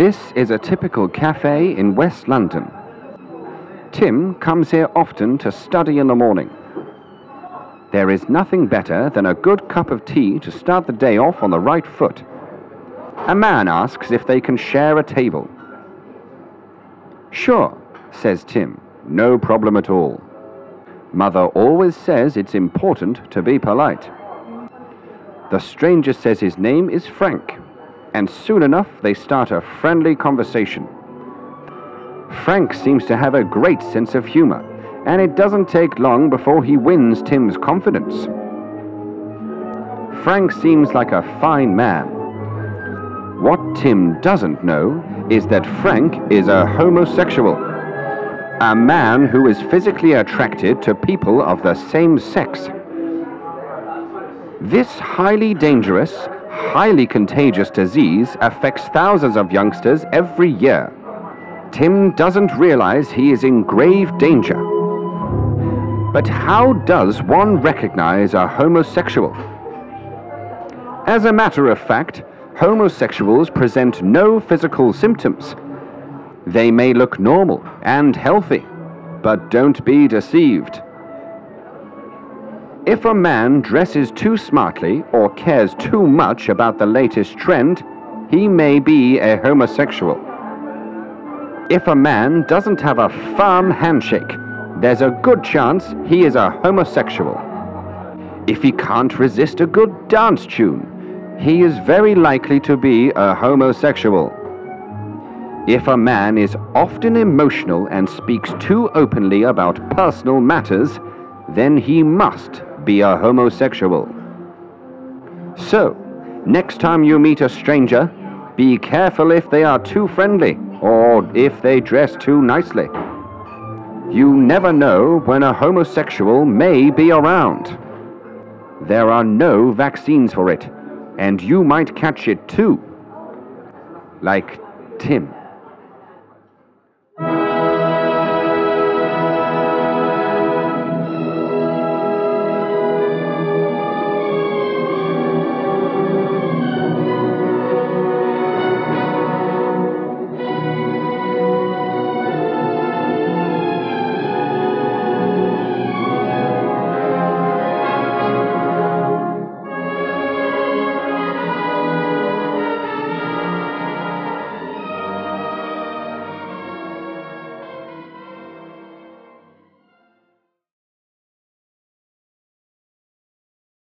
This is a typical cafe in West London. Tim comes here often to study in the morning. There is nothing better than a good cup of tea to start the day off on the right foot. A man asks if they can share a table. Sure, says Tim. No problem at all. Mother always says it's important to be polite. The stranger says his name is Frank, and soon enough they start a friendly conversation. Frank seems to have a great sense of humor, and it doesn't take long before he wins Tim's confidence. Frank seems like a fine man. What Tim doesn't know is that Frank is a homosexual. A man who is physically attracted to people of the same sex. This highly dangerous, highly contagious disease affects thousands of youngsters every year. Tim doesn't realize he is in grave danger. But how does one recognize a homosexual? As a matter of fact, homosexuals present no physical symptoms. They may look normal and healthy, but don't be deceived. If a man dresses too smartly or cares too much about the latest trend, he may be a homosexual. If a man doesn't have a firm handshake, there's a good chance he is a homosexual. If he can't resist a good dance tune, he is very likely to be a homosexual. If a man is often emotional and speaks too openly about personal matters, then he must be a homosexual. So, next time you meet a stranger, be careful if they are too friendly or if they dress too nicely. You never know when a homosexual may be around. There are no vaccines for it, and you might catch it too. Like Tim.